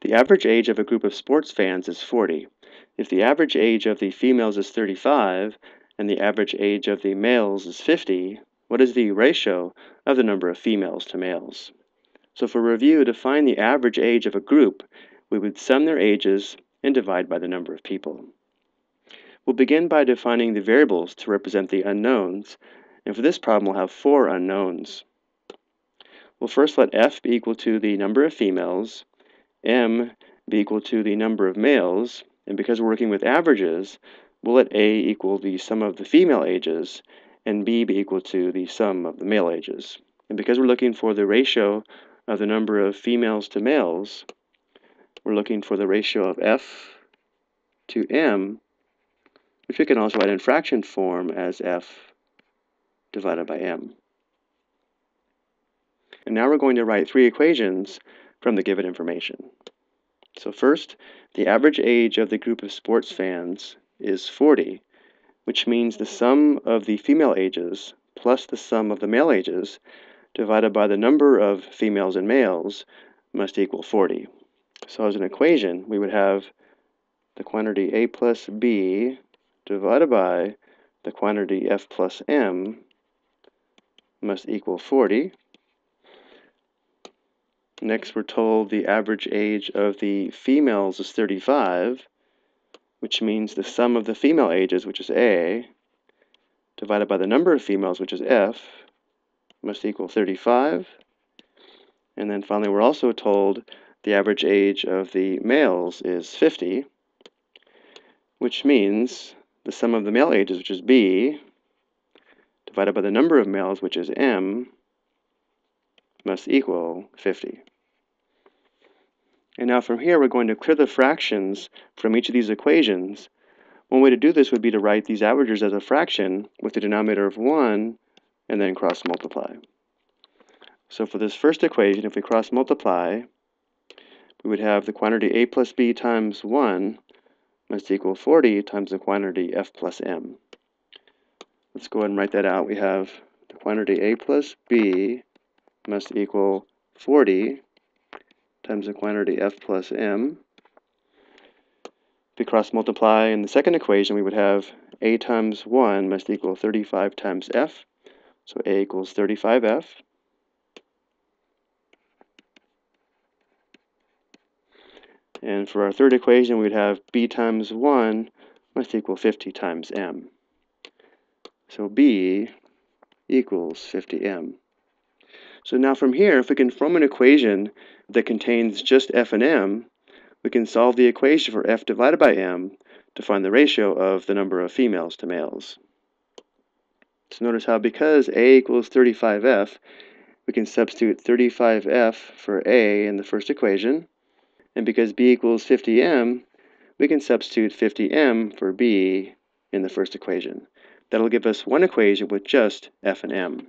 The average age of a group of sports fans is 40. If the average age of the females is 35 and the average age of the males is 50, what is the ratio of the number of females to males? So for review, to find the average age of a group, we would sum their ages and divide by the number of people. We'll begin by defining the variables to represent the unknowns, and for this problem we'll have four unknowns. We'll first let f be equal to the number of females, m be equal to the number of males, and because we're working with averages, we'll let a equal the sum of the female ages, and b be equal to the sum of the male ages. And because we're looking for the ratio of the number of females to males, we're looking for the ratio of f to m, which we can also write in fraction form as f divided by m. And now we're going to write three equations from the given information. So first, the average age of the group of sports fans is 40, which means the sum of the female ages plus the sum of the male ages divided by the number of females and males must equal 40. So as an equation, we would have the quantity a plus b divided by the quantity f plus m must equal 40. Next, we're told the average age of the females is 35, which means the sum of the female ages, which is A, divided by the number of females, which is F, must equal 35. And then finally, we're also told the average age of the males is 50, which means the sum of the male ages, which is B, divided by the number of males, which is M, must equal 50. And now from here, we're going to clear the fractions from each of these equations. One way to do this would be to write these averages as a fraction with the denominator of 1 and then cross multiply. So for this first equation, if we cross multiply, we would have the quantity a plus b times 1 must equal 40 times the quantity f plus m. Let's go ahead and write that out. We have the quantity a plus b must equal 40 times the quantity f plus m. If we cross multiply in the second equation, we would have a times 1 must equal 35 times f. So a equals 35f. And for our third equation, we would have b times 1 must equal 50 times m. So b equals 50m. So now from here, if we can form an equation that contains just f and m, we can solve the equation for f divided by m to find the ratio of the number of females to males. So notice how because a equals 35f, we can substitute 35f for a in the first equation, and because b equals 50m, we can substitute 50m for b in the first equation. That'll give us one equation with just f and m.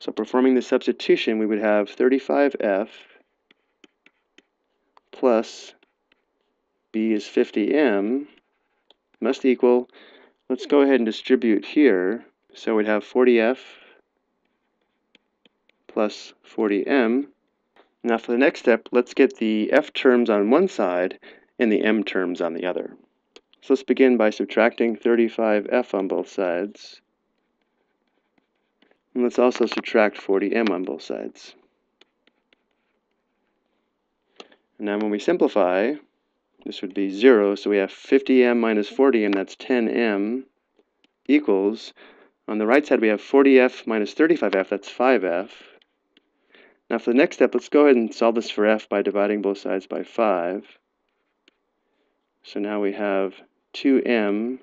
So performing the substitution, we would have 35f plus b is 50m must equal, let's go ahead and distribute here. So we'd have 40f plus 40m. Now for the next step, let's get the f terms on one side and the m terms on the other. So let's begin by subtracting 35f on both sides. And let's also subtract 40m on both sides. And now when we simplify, this would be 0, so we have 50m minus 40m, that's 10m, equals, on the right side we have 40f minus 35f, that's 5f. Now for the next step, let's go ahead and solve this for f by dividing both sides by 5. So now we have 2m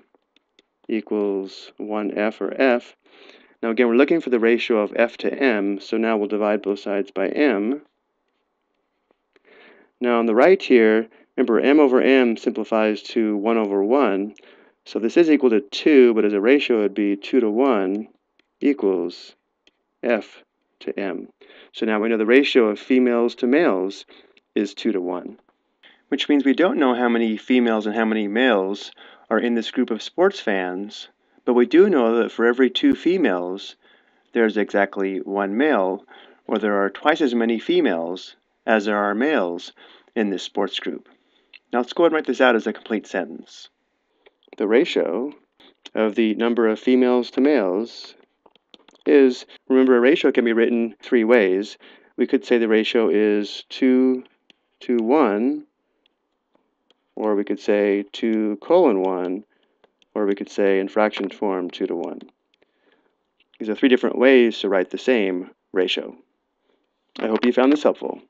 equals 1f or f. Now again, we're looking for the ratio of f to m, so now we'll divide both sides by m. Now on the right here, remember m over m simplifies to 1 over 1, so this is equal to 2, but as a ratio it would be 2 to 1 equals f to m. So now we know the ratio of females to males is 2 to 1, which means we don't know how many females and how many males are in this group of sports fans, but we do know that for every two females, there's exactly one male, or there are twice as many females as there are males. in this sports group. Now let's go ahead and write this out as a complete sentence. The ratio of the number of females to males is, remember a ratio can be written three ways. We could say the ratio is 2 to 1, or we could say 2 colon 1, or we could say in fraction form 2 to 1. These are three different ways to write the same ratio. I hope you found this helpful.